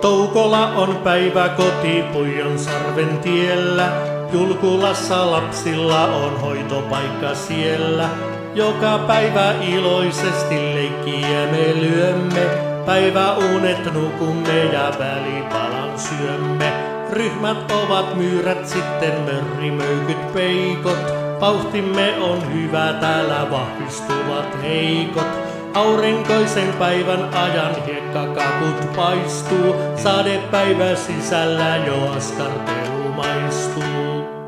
Toukola on päivä kotipuijon sarventiellä. Julkulassa lapsilla on hoitopaikka siellä. Joka päivä iloisesti leikkiä me lyömme. Päivä unet nukumme ja välipalan syömme. Ryhmät ovat myyrät, sitten mörrimöykyt peikot. Pauhtimme on hyvä, täällä vahvistuvat heikot. Aurinkoisen päivän ajan hiekkakakut paistuu. Sadepäivä sisällä jo askartelu maistuu.